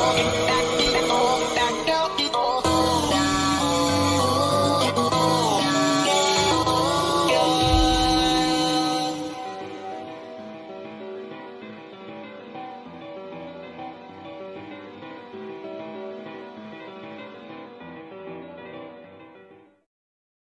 Bye.